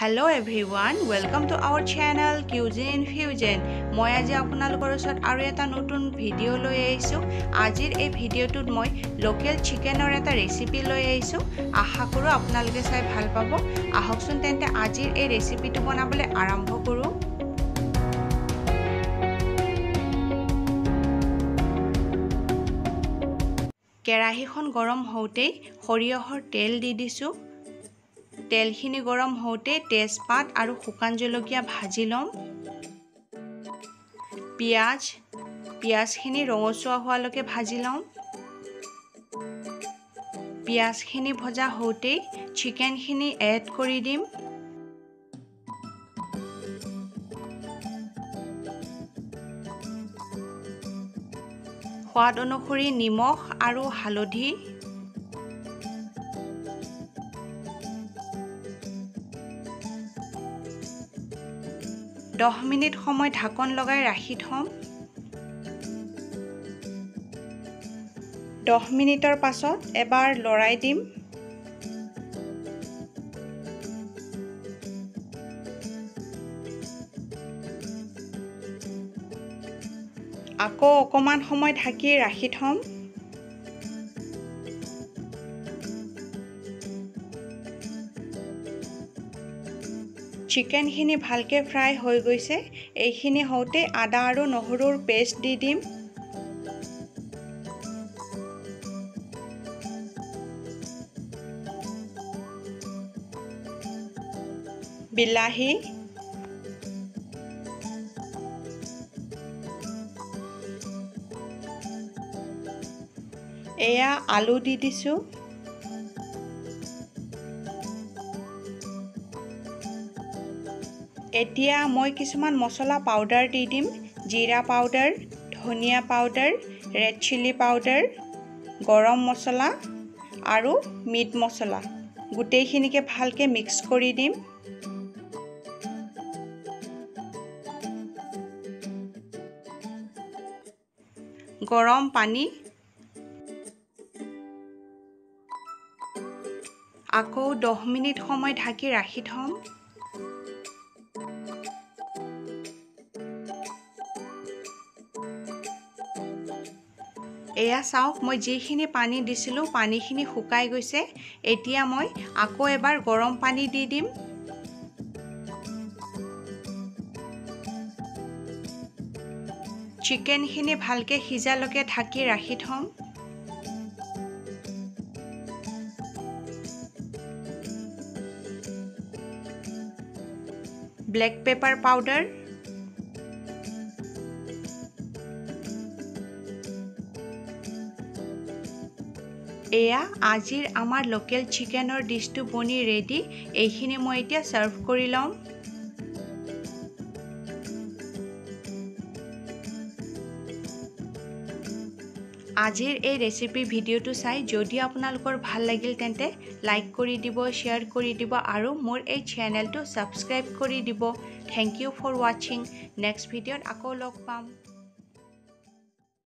Hello' everyone welcome to our channel cuisine fusion মই আজি আপোনালোকৰ ওচৰত আৰু এটা নতুন ভিডিঅ' লৈ আহিছোঁ। আজিৰ এই ভিডিঅ'টোত মই লোকেল চিকেনৰ এটা ৰেচিপি লৈ আহিছোঁ। আশা কৰোঁ আপোনালোকে চাই ভাল পাব। আহকচোন তেন্তে আজিৰ এই ৰেচিপিটো বনাবলৈ আৰম্ভ কৰোঁ। কেৰাহীখন গৰম হওঁতেই সৰিয়হৰ তেল দি দিছোঁ। তেলখিনি গৰম হওঁতে তেজপাত আৰু শুকান জলকীয়া ভাজি ল'ম। পিঁয়াজ পিঁয়াজখিনি ৰঙচুৱা হোৱালৈকে ভাজি লওঁ পিঁয়াজখিনি ভজা হওঁতেই চিকেনখিনি এড কৰি দিম। সোৱাদ অনুসৰি নিমখ আৰু হালধি দহ মিনিট সময় ঢাকন লগাই ৰাখি থ'ম দহ মিনিটৰ পাছত এবাৰ লৰাই দিম। আকৌ অকণমান সময় ঢাকি ৰাখি থ'ম। চিকেনখিনি ভালকৈ ফ্ৰাই হৈ গৈছে। এইখিনি হওঁতে আদা আৰু নহৰুৰ পেষ্ট দি দিম। বিলাহী। এয়া আলু দি দিছোঁ। এতিয়া মই কিছুমান মছলা পাউডাৰ দি দিম। জিৰা পাউডাৰ ধনিয়া পাউডাৰ ৰেড চিলি পাউডাৰ গৰম মছলা আৰু মিট মছলা। গোটেইখিনিকে ভালকৈ মিক্স কৰি দিম। গৰম পানী। আকৌ দহ মিনিট সময় ঢাকি ৰাখি থ'ম। এয়া চাওক মই যিখিনি পানী দিছিলোঁ পানীখিনি শুকাই গৈছে। এতিয়া মই আকৌ এবাৰ গৰম পানী দি দিম। চিকেনখিনি ভালকৈ সিজালৈকে ঢাকি ৰাখি থ'ম। Black pepper powder. এয়া আজিৰ আমাৰ লোকেল চিকেনৰ ডিছটো বনি ৰেডি এইখিনি মই এতিয়া ছাৰ্ভ কৰি ল'ম। আজিৰ এই ৰেচিপি ভিডিঅ'টো চাই যদি আপোনালোকৰ ভাল লাগিল তেন্তে লাইক কৰি দিব শ্বেয়াৰ কৰি দিব আৰু মোৰ এই চেনেলটো ছাবস্ক্ৰাইব কৰি দিব। থেংক ইউ ফৰ ৱাচিং নেক্সট ভিডিঅ'ত আকৌ লগ পাম।